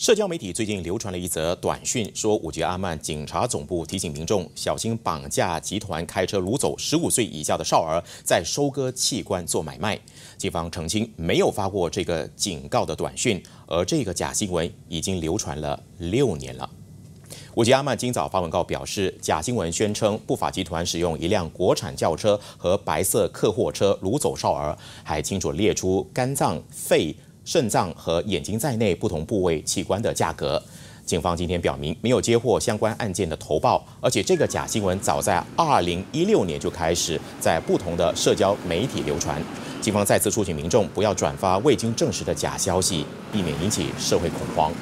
社交媒体最近流传了一则短讯，说五吉阿曼警察总部提醒民众小心绑架集团开车掳走十五岁以下的少儿，在收割器官做买卖。警方澄清没有发过这个警告的短讯，而这个假新闻已经流传了六年了。五吉阿曼今早发文告表示，假新闻宣称不法集团使用一辆国产轿车和白色客货车掳走少儿，还清楚列出肝脏、肺。肾脏和眼睛在内不同部位器官的价格，警方今天表明没有接获相关案件的投报，而且这个假新闻早在二零一六年就开始在不同的社交媒体流传。警方再次促请民众不要转发未经证实的假消息，避免引起社会恐慌。